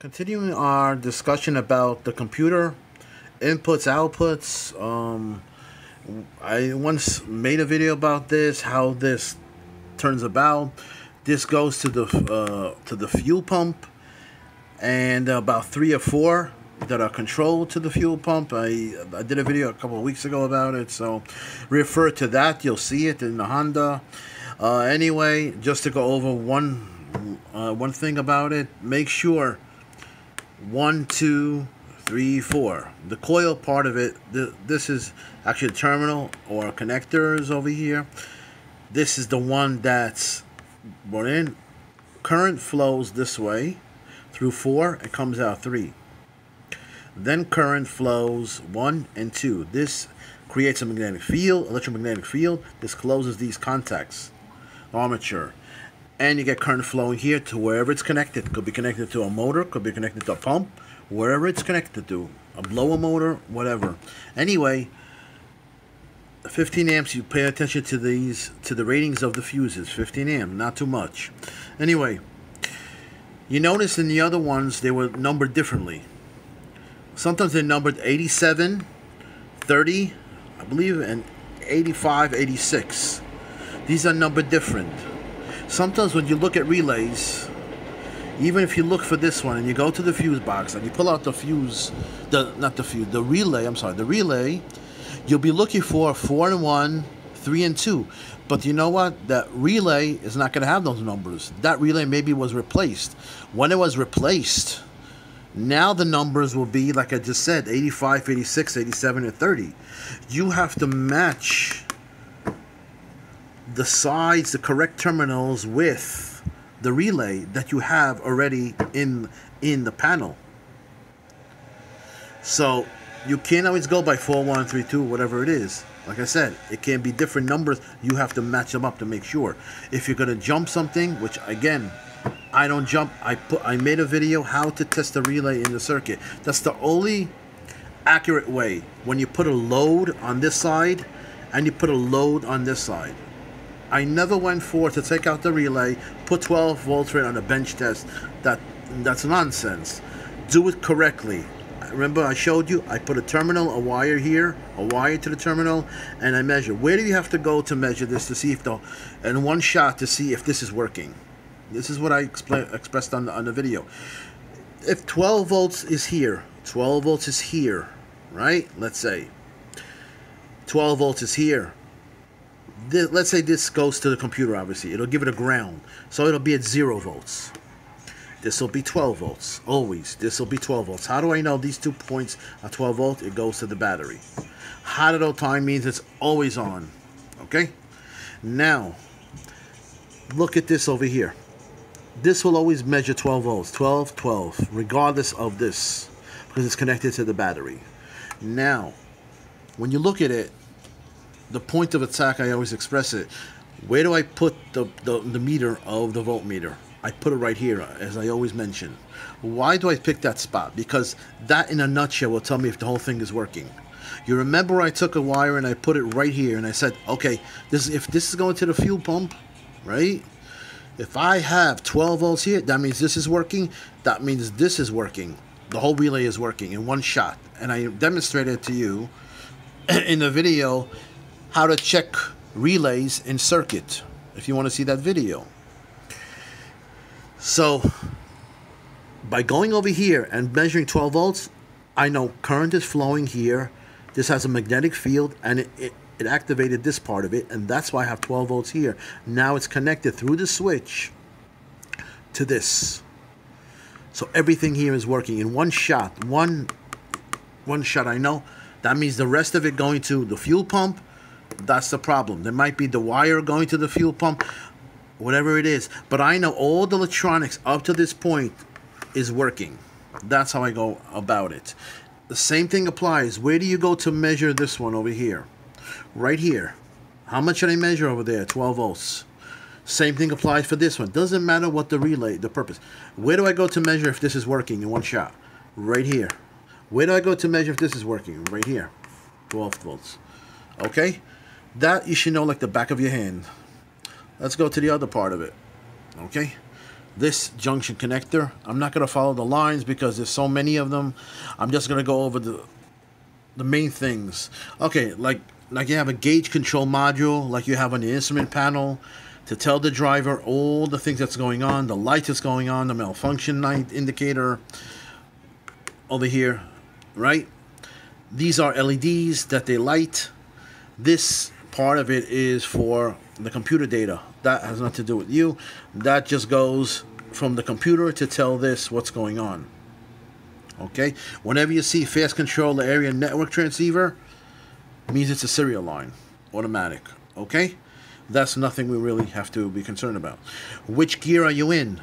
Continuing our discussion about the computer inputs, outputs. Um, I once made a video about this, how this turns about. This goes to the uh, to the fuel pump, and about three or four that are controlled to the fuel pump. I I did a video a couple of weeks ago about it, so refer to that. You'll see it in the Honda. Uh, anyway, just to go over one uh, one thing about it, make sure one, two, three, four. The coil part of it, this is actually the terminal or connectors over here. This is the one that's brought in. Current flows this way through four it comes out three. Then current flows one and two. This creates a magnetic field, electromagnetic field. This closes these contacts, armature and you get current flowing here to wherever it's connected. Could be connected to a motor, could be connected to a pump, wherever it's connected to, a blower motor, whatever. Anyway, 15 amps, you pay attention to these, to the ratings of the fuses, 15 amp, not too much. Anyway, you notice in the other ones, they were numbered differently. Sometimes they're numbered 87, 30, I believe, and 85, 86. These are numbered different sometimes when you look at relays, even if you look for this one and you go to the fuse box and you pull out the fuse, the not the fuse, the relay, I'm sorry, the relay, you'll be looking for 4 and 1, 3 and 2. But you know what? That relay is not going to have those numbers. That relay maybe was replaced. When it was replaced, now the numbers will be, like I just said, 85, 86, 87, and 30. You have to match the sides, the correct terminals with the relay that you have already in in the panel. So you can't always go by 4132, whatever it is. Like I said, it can be different numbers. You have to match them up to make sure. If you're gonna jump something, which again, I don't jump. I put I made a video how to test the relay in the circuit. That's the only accurate way. When you put a load on this side and you put a load on this side. I never went for to take out the relay, put 12 volts right on a bench test. That That's nonsense. Do it correctly. Remember I showed you, I put a terminal, a wire here, a wire to the terminal, and I measure. Where do you have to go to measure this to see if the, in one shot to see if this is working? This is what I explained expressed on the, on the video. If 12 volts is here, 12 volts is here, right? Let's say 12 volts is here this, let's say this goes to the computer, obviously. It'll give it a ground. So it'll be at 0 volts. This will be 12 volts. Always. This will be 12 volts. How do I know these two points are 12 volts? It goes to the battery. Hot at all time means it's always on. Okay? Now, look at this over here. This will always measure 12 volts. 12, 12. Regardless of this. Because it's connected to the battery. Now, when you look at it, the point of attack, I always express it. Where do I put the, the, the meter of the voltmeter? I put it right here, as I always mention. Why do I pick that spot? Because that, in a nutshell, will tell me if the whole thing is working. You remember I took a wire and I put it right here, and I said, okay, this if this is going to the fuel pump, right? If I have 12 volts here, that means this is working. That means this is working. The whole relay is working in one shot. And I demonstrated to you in the video how to check relays in circuit if you want to see that video. So by going over here and measuring 12 volts, I know current is flowing here. This has a magnetic field and it, it, it activated this part of it and that's why I have 12 volts here. Now it's connected through the switch to this. So everything here is working in one shot. One one shot I know. That means the rest of it going to the fuel pump that's the problem. There might be the wire going to the fuel pump, whatever it is. But I know all the electronics up to this point is working. That's how I go about it. The same thing applies. Where do you go to measure this one over here? Right here. How much should I measure over there? 12 volts. Same thing applies for this one. Doesn't matter what the relay, the purpose. Where do I go to measure if this is working in one shot? Right here. Where do I go to measure if this is working? Right here. 12 volts. Okay? That you should know like the back of your hand. Let's go to the other part of it. Okay? this junction connector. I'm not going to follow the lines because there's so many of them. I'm just going to go over the the main things. Okay, like like you have a gauge control module like you have on the instrument panel to tell the driver all the things that's going on, the light that's going on, the malfunction light indicator over here, right? These are LEDs that they light. This part of it is for the computer data. That has nothing to do with you. That just goes from the computer to tell this what's going on. Okay? Whenever you see fast control area network transceiver, means it's a serial line, automatic. Okay? That's nothing we really have to be concerned about. Which gear are you in?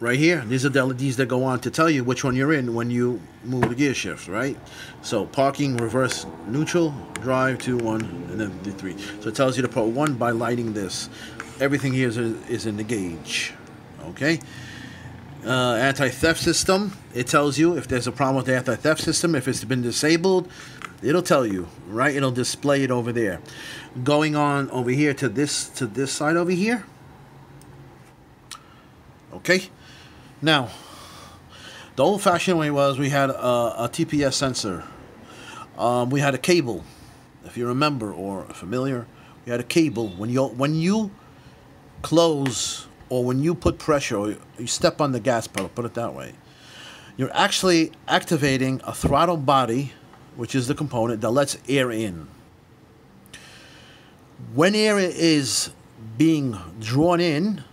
Right here, these are the LEDs that go on to tell you which one you're in when you move the gear shifts, right? So parking, reverse, neutral, drive, two, one, and then the three. So it tells you to put one by lighting this. Everything here is, is in the gauge, okay? Uh, anti-theft system, it tells you if there's a problem with the anti-theft system, if it's been disabled, it'll tell you, right? It'll display it over there going on over here to this to this side over here. Okay, now the old-fashioned way was we had a, a TPS sensor. Um, we had a cable, if you remember or familiar. We had a cable when you when you close or when you put pressure or you step on the gas pedal. Put it that way. You're actually activating a throttle body, which is the component that lets air in when air is being drawn in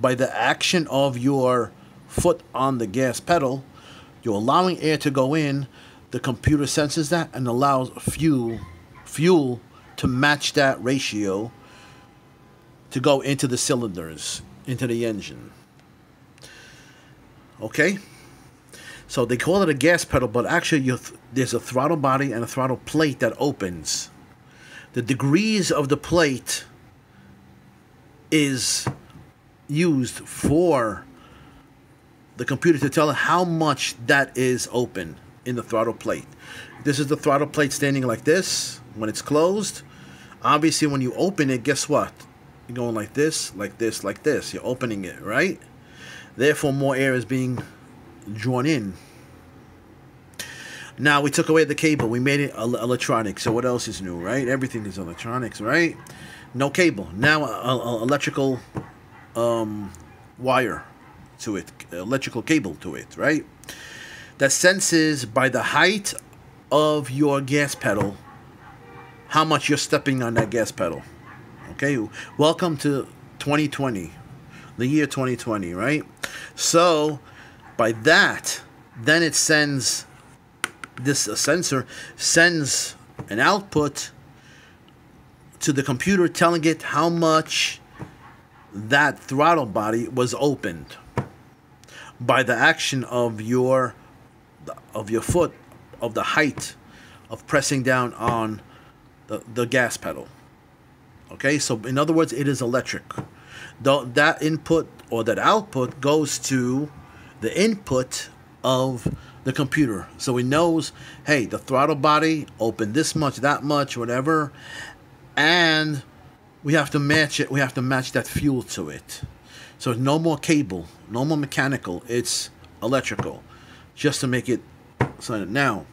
by the action of your foot on the gas pedal, you're allowing air to go in. The computer senses that and allows fuel fuel to match that ratio to go into the cylinders, into the engine. Okay? So they call it a gas pedal, but actually th there's a throttle body and a throttle plate that opens the degrees of the plate is used for the computer to tell how much that is open in the throttle plate. This is the throttle plate standing like this when it's closed. Obviously, when you open it, guess what? You're going like this, like this, like this. You're opening it, right? Therefore, more air is being drawn in. Now we took away the cable. We made it electronic. So what else is new, right? Everything is electronics, right? No cable. Now a, a electrical um, wire to it, electrical cable to it, right? That senses by the height of your gas pedal how much you're stepping on that gas pedal. Okay, welcome to 2020, the year 2020, right? So by that, then it sends this uh, sensor sends an output to the computer telling it how much that throttle body was opened by the action of your of your foot of the height of pressing down on the, the gas pedal okay so in other words it is electric the, that input or that output goes to the input of the computer. So he knows, hey, the throttle body open this much, that much, whatever, and we have to match it. We have to match that fuel to it. So no more cable, no more mechanical. It's electrical, just to make it. So now,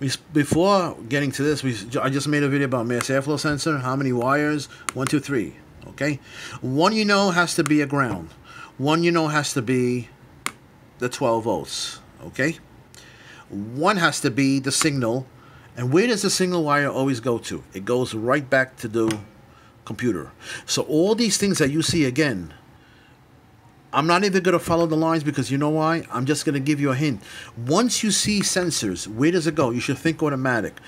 we, before getting to this, we I just made a video about mass airflow sensor. How many wires? One, two, three. Okay, one you know has to be a ground. One you know has to be the 12 volts okay? One has to be the signal. And where does the signal wire always go to? It goes right back to the computer. So all these things that you see again, I'm not even going to follow the lines because you know why? I'm just going to give you a hint. Once you see sensors, where does it go? You should think automatic.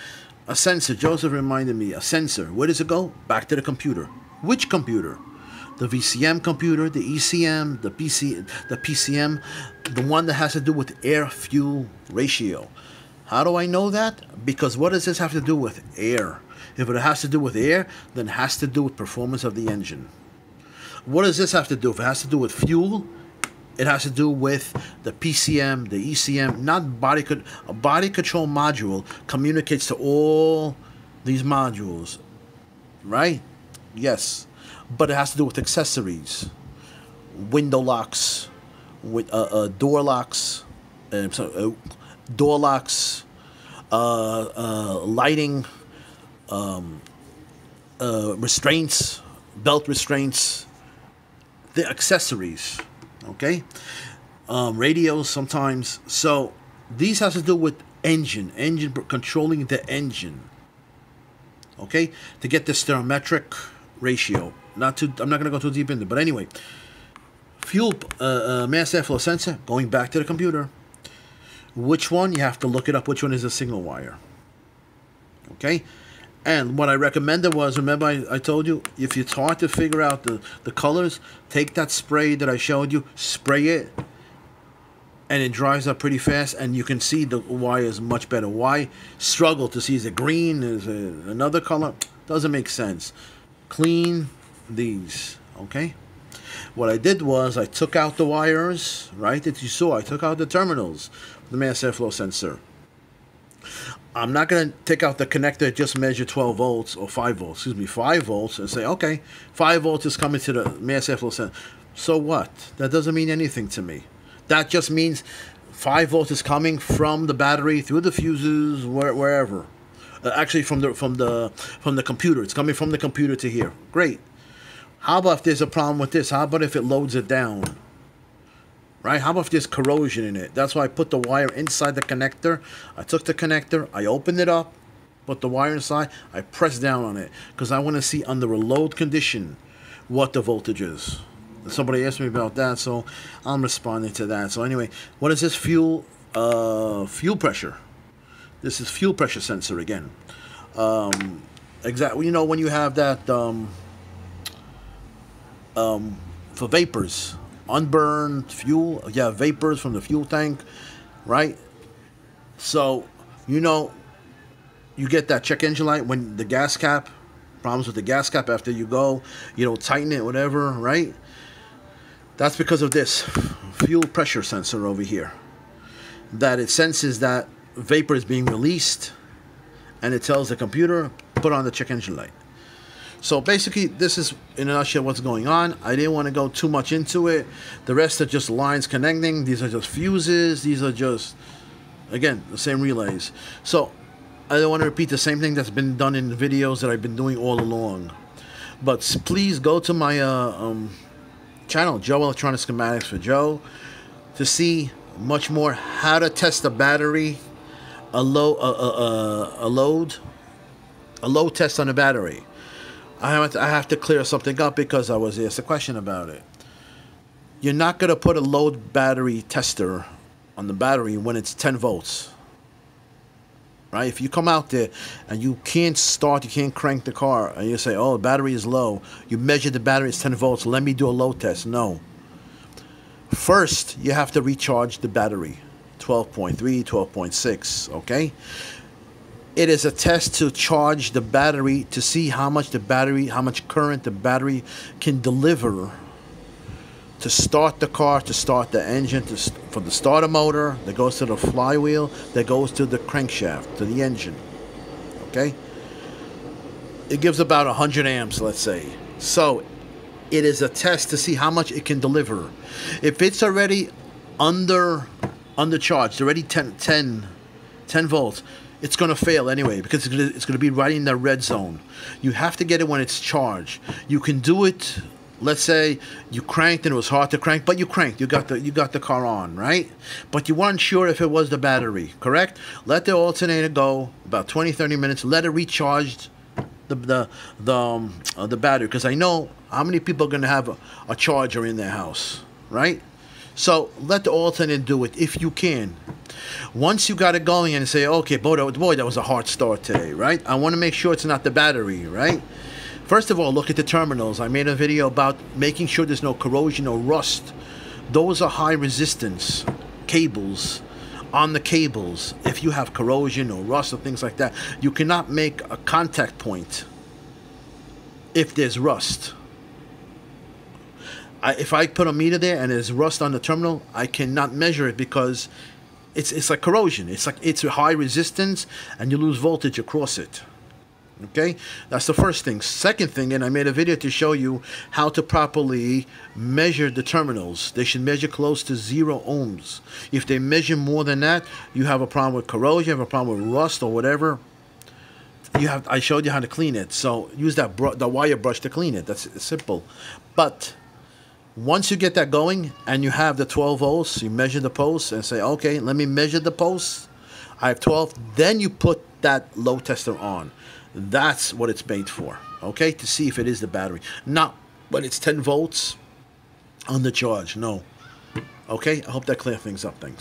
A sensor, Joseph reminded me, a sensor, where does it go? Back to the computer. Which computer? the VCM computer, the ECM, the PC, the PCM, the one that has to do with air fuel ratio. How do I know that? Because what does this have to do with air? If it has to do with air, then it has to do with performance of the engine. What does this have to do? If it has to do with fuel, it has to do with the PCM, the ECM, not body con- a body control module communicates to all these modules, right? Yes but it has to do with accessories. window locks, with uh, uh, door locks, uh, sorry, uh, door locks, uh, uh, lighting, um, uh, restraints, belt restraints, the accessories, okay, um, radios sometimes. So these has to do with engine, engine controlling the engine. Okay, to get the stoichiometric ratio. Not too. I'm not gonna go too deep into, but anyway, fuel uh, uh, mass airflow sensor. Going back to the computer. Which one you have to look it up? Which one is a single wire? Okay, and what I recommended was, remember I, I told you, if it's hard to figure out the, the colors, take that spray that I showed you, spray it, and it dries up pretty fast, and you can see the wires much better. Why struggle to see, is it green, is it another color? Doesn't make sense. Clean these, okay? What I did was I took out the wires, right, that you saw. I took out the terminals, the mass airflow sensor. I'm not going to take out the connector, just measure 12 volts or 5 volts, excuse me, 5 volts, and say, okay, 5 volts is coming to the mass airflow sensor. So what? That doesn't mean anything to me. That just means 5 volts is coming from the battery through the fuses, where, wherever. Uh, actually, from the from the from the computer. It's coming from the computer to here. Great. How about if there's a problem with this? How about if it loads it down? Right? How about there's corrosion in it? That's why I put the wire inside the connector. I took the connector, I opened it up, put the wire inside, I pressed down on it because I want to see under a load condition what the voltage is. Somebody asked me about that, so I'm responding to that. So anyway, what is this fuel uh, fuel pressure? This is fuel pressure sensor again. Um, exactly, you know when you have that um, um, for vapors unburned fuel, yeah, vapors from the fuel tank, right? So, you know, you get that check engine light when the gas cap, problems with the gas cap after you go, you know, tighten it, whatever, right? That's because of this fuel pressure sensor over here. That it senses that vapor is being released and it tells the computer, put on the check engine light. So basically, this is in a nutshell what's going on. I didn't want to go too much into it. The rest are just lines connecting. These are just fuses. These are just, again, the same relays. So I don't want to repeat the same thing that's been done in the videos that I've been doing all along. But please go to my uh, um, channel, Joe Electronic Schematics for Auto, to see much more how to test a battery, a, a load, a load test on a battery I have, to, I have to clear something up because I was asked a question about it. You're not going to put a load battery tester on the battery when it's 10 volts. Right? If you come out there and you can't start, you can't crank the car, and you say, oh, the battery is low, you measure the battery is 10 volts, let me do a load test. No. First, you have to recharge the battery 12.3, 12.6, okay? It is a test to charge the battery to see how much the battery, how much current the battery can deliver to start the car, to start the engine, to st for the starter motor that goes to the flywheel, that goes to the crankshaft, to the engine. Okay? It gives about 100 amps, let's say. So it is a test to see how much it can deliver. If it's already under undercharged, already 10, 10, 10 volts, it's going to fail anyway because it's going, to, be right in the red zone. You have to get it when it's charged. You can do it. Let's say you cranked and it was hard to crank, but you cranked. You got the you got the car on, right? But you weren't sure if it was the battery, correct? Let the alternator go about 20, 30 minutes. Let it recharge the the the, um, uh, the battery because I know how many people are going to have a, a charger in their house, right? So let the alternator do it if you can. Once you got it going and say, okay, boy, boy, that was a hard start today, right? I want to make sure it's not the battery, right? First of all, look at the terminals. I made a video about making sure there's no corrosion or rust. Those are high resistance cables on the cables. If you have corrosion or rust or things like that, you cannot make a contact point if there's rust. I, if I put a meter there and there's rust on the terminal, I cannot measure it because it's it's like corrosion. It's like it's a high resistance, and you lose voltage across it. Okay, that's the first thing. Second thing, and I made a video to show you how to properly measure the terminals. They should measure close to zero ohms. If they measure more than that, you have a problem with corrosion, you have a problem with rust or whatever. You have. I showed you how to clean it. So use that the wire brush to clean it. That's simple. But once you get that going and you have the 12 volts, you measure the posts and say, okay, let me measure the posts. I have 12. Then you put that load tester on. That's what it's made for, okay? To see if it is the battery. Not when it's 10 volts on the charge, no. Okay, I hope that clears things up. Thanks.